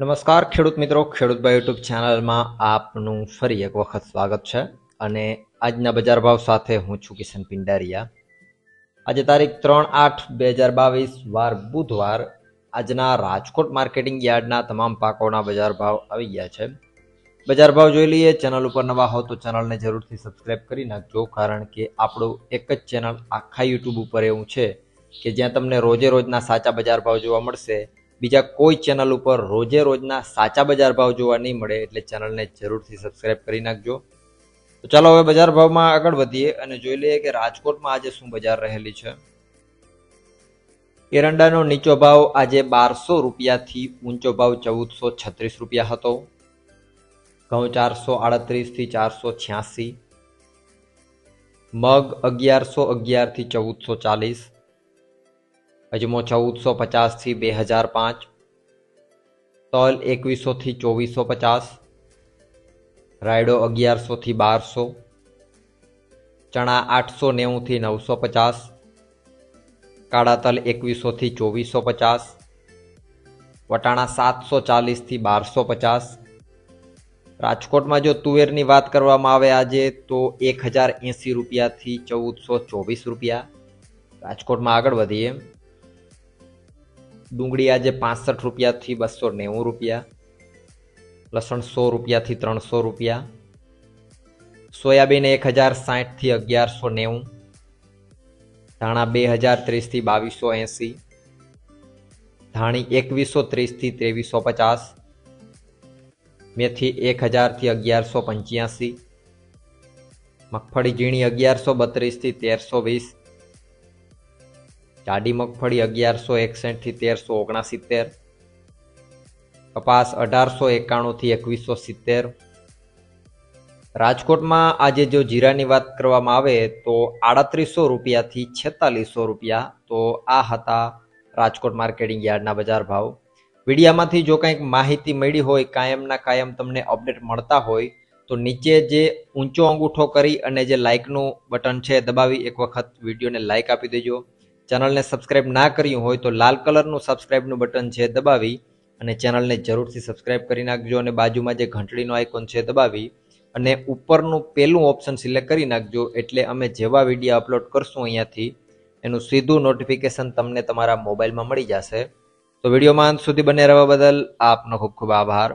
નમસ્કાર, ખેડૂત મિત્રો. ખેડૂતભાઈ યુટ્યુબ ચેનલમાં આપનું ફરી એક વખત સ્વાગત છે અને આજના બજાર ભાવ સાથે હું છું કિશન પિંડારિયા. આજે તારીખ ત્રણ આઠ બે હજાર બાવીસ, વાર બુધવાર આજના રાજકોટ માર્કેટિંગ યાર્ડના તમામ પાકોના બજાર ભાવ આવી ગયા છે. બજાર ભાવ જોઈ લઈએ. ચેનલ ઉપર નવા હો તો ચેનલને જરૂરથી સબસ્ક્રાઇબ કરી નાખજો, કારણ કે આપણું એક જ ચેનલ આખા યુટ્યુબ ઉપર એવું છે કે જ્યાં તમને રોજે રોજના સાચા બજાર ભાવ જોવા મળશે. બીજા કોઈ ચેનલ ઉપર રોજે રોજના સાચા બજાર ભાવ જોવા નહીં મળે એટલે ચેનલને જરૂરથી સબસ્ક્રાઇબ કરી નાખજો. તો ચાલો હવે બજાર ભાવમાં આગળ વધીએ અને જોઈ લઈએ કે રાજકોટમાં આજે શું બજાર રહેલી છે. એરંડાનો નીચો ભાવ આજે બારસો રૂપિયાથી ઊંચો ભાવ ચૌદસો છત્રીસ રૂપિયા હતો. ઘઉં ચારસો આડત્રીસથી ચારસો છ્યાસી. મગ અગિયારસો અગિયારથી ચૌદસો ચાલીસ. અજમો ચૌદસો પચાસથી બે હજાર પાંચ, તલ એકવીસોથી ચોવીસો પચાસ, રાયડો અગિયારસોથી બારસો, ચણા આઠસો નેવુંથી નવસો પચાસ, કાળા તલ એકવીસોથી ચોવીસો પચાસ, વટાણા સાતસો ચાલીસથી બારસો પચાસ. રાજકોટમાં જો તુવેરની વાત કરવામાં આવે આજે, તો એક હજાર એંસી રૂપિયાથી ચૌદસો ચોવીસ રૂપિયા. રાજકોટમાં આગળ વધીએ. ડુંગળી આજે પાસઠ રૂપિયાથી બસો નેવું રૂપિયા, લસણ સો રૂપિયાથી ત્રણસો રૂપિયા, સોયાબીન એક હજાર સાઠથી અગિયારસો નેવું, ધાણા બે હજાર ત્રીસથી બાવીસો એંસી, ધાણી એકવીસો ત્રીસથી ત્રેવીસો પચાસ, મેથી એક હજારથી અગિયારસો પંચ્યાસી, મગફળી ઝીણી અગિયારસો બત્રીસથી તેરસો વીસ જાડી મગફળી અગિયારસો એકસઠથી તેરસો ઓગણસિત્તેર, કપાસ અઢારસો એકાણુંથી એકવીસો સિત્તેર. રાજકોટમાં આજે જો જીરાની વાત કરવામાં આવે તો આડત્રીસો રૂપિયાથી છેતાલીસો રૂપિયા તો આ હતા રાજકોટ માર્કેટિંગ યાર્ડના બજાર ભાવ. વિડીયામાંથી જો કંઈક માહિતી મળી હોય કાયમના કાયમ તમને અપડેટ મળતા હોય, તો નીચે જે ઊંચો અંગૂઠો કરી અને જે લાઇકનું બટન છે દબાવી એક વખત વિડીયોને લાઇક આપી દેજો. ચેનલને સબસ્ક્રાઇબ ના કર્યું હોય તો લાલ કલરનું સબસ્ક્રાઇબનું બટન છે દબાવી અને ચેનલને જરૂરથી સબસ્ક્રાઇબ કરી નાખજો અને બાજુમાં જે ઘંટડીનો આઇકોન છે દબાવી અને ઉપરનું પહેલું ઓપ્શન સિલેક્ટ કરી નાખજો એટલે અમે જેવા વીડિયો અપલોડ કરશું અહીંયાથી, એનું સીધું નોટિફિકેશન તમને તમારા મોબાઈલમાં મળી જશે. તો વિડીયોમાં અંત સુધી બને રહેવા બદલ આપનો ખૂબ ખૂબ આભાર.